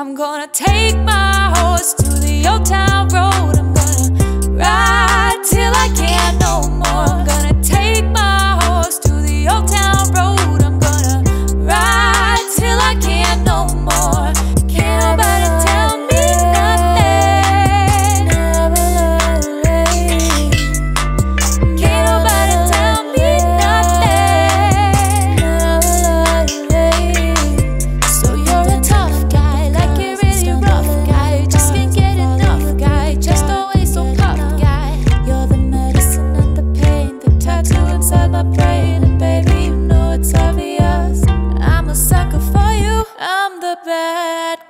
I'm gonna take my horse to the old town road. I'm gonna ride. that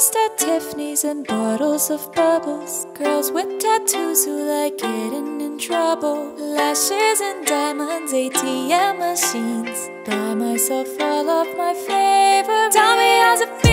at Tiffany's and bottles of bubbles. Girls with tattoos who like getting in trouble. Lashes and diamonds, ATM machines. Buy myself all of my favorite. Tell me how's it feel.